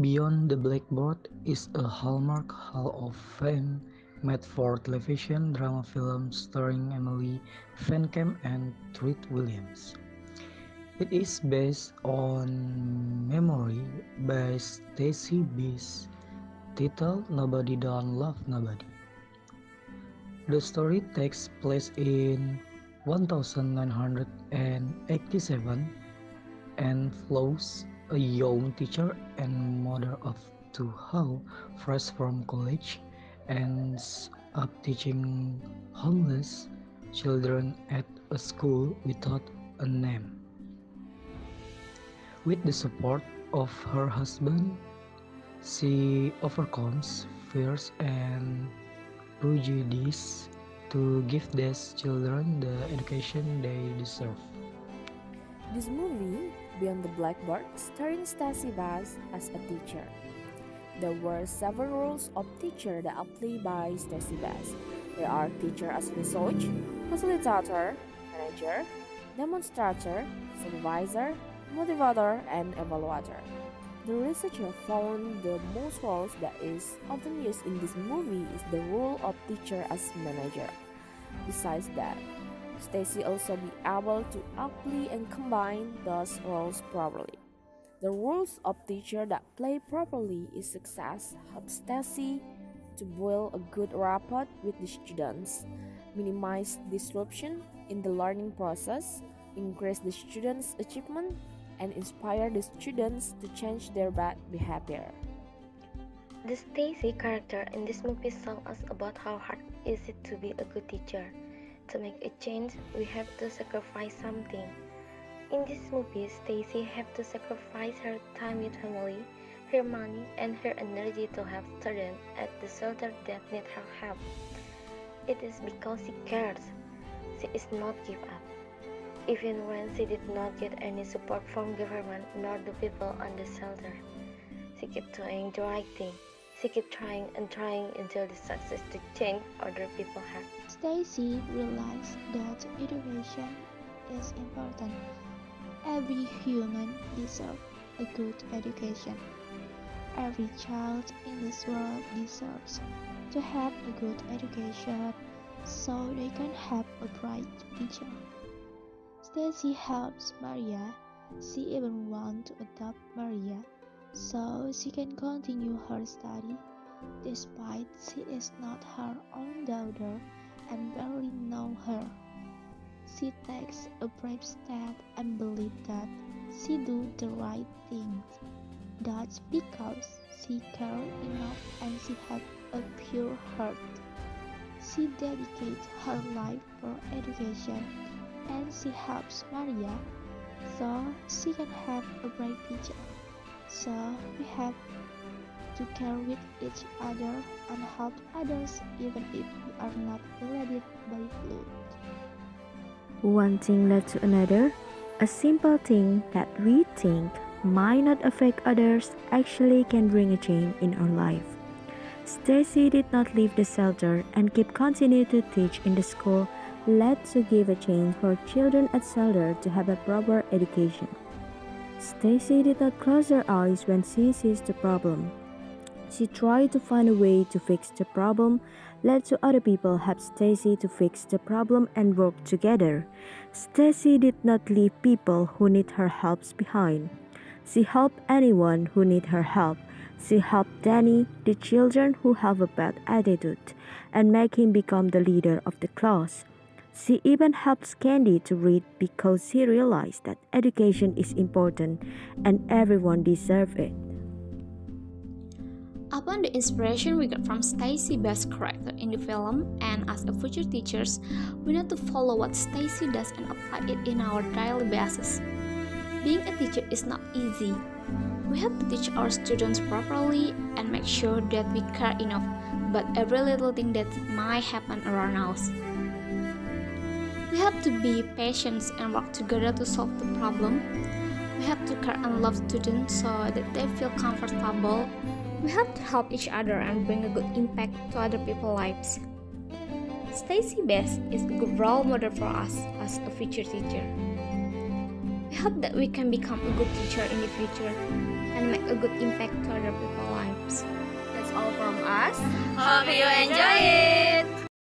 Beyond the Blackboard is a Hallmark Hall of Fame made-for-television drama film starring Emily VanCamp and Treat Williams. It is based on memory by Stacey Bess titled Nobody Don't Love Nobody. The story takes place in 1987 and follows a young teacher and mother of two who, fresh from college, ends up teaching homeless children at a school without a name. With the support of her husband, she overcomes fears and prejudice to give these children the education they deserve. This movie, Beyond the Blackboard, starring Stacey Bass as a teacher. There were several roles of teacher that are played by Stacey Bass. There are teacher as research, facilitator, manager, demonstrator, supervisor, motivator, and evaluator. The researcher found the most roles that is often used in this movie is the role of teacher as manager. Besides that, Stacy also be able to aptly and combine those roles properly. The rules of teacher that play properly is success help Stacy to build a good rapport with the students, minimize disruption in the learning process, increase the students' achievement, and inspire the students to change their bad behavior. The Stacy character in this movie shows us about how hard is it to be a good teacher. To make a change, we have to sacrifice something. In this movie, Stacy have to sacrifice her time with family, her money, and her energy to help students at the shelter that need her help. It is because she cares. She is not give up. Even when she did not get any support from government nor the people on the shelter, she kept doing the right thing. She kept trying and trying until the success to change other people have. Stacy realized that education is important. Every human deserves a good education. Every child in this world deserves to have a good education so they can have a bright future. Stacy helps Maria. She even wants to adopt Maria so she can continue her study despite she is not her own daughter and barely know her. She takes a brave step and believes that she do the right thing. That's because she cares enough and she has a pure heart. She dedicates her life for education and she helps Maria so she can have a bright future. So we have to care with each other and help others even if we are not related by blood. One thing led to another. A simple thing that we think might not affect others actually can bring a change in our life. Stacy did not leave the shelter and keep continuing to teach in the school led to give a change for children at shelter to have a proper education. Stacy did not close her eyes when she sees the problem. She tried to find a way to fix the problem, led to other people help Stacy to fix the problem and work together. Stacy did not leave people who need her helps behind. She helped anyone who need her help. She helped Danny, the children who have a bad attitude, and make him become the leader of the class. She even helps Candy to read because she realized that education is important and everyone deserves it. Upon the inspiration we got from Stacy Bass' character in the film and as a future teachers, we need to follow what Stacy does and apply it in our daily basis. Being a teacher is not easy. We have to teach our students properly and make sure that we care enough about every little thing that might happen around us. Have to be patient and work together to solve the problem. We have to care and love students so that they feel comfortable. We have to help each other and bring a good impact to other people's lives. Stacy Bass is a good role model for us as a future teacher. We hope that we can become a good teacher in the future and make a good impact to other people's lives. That's all from us. Hope you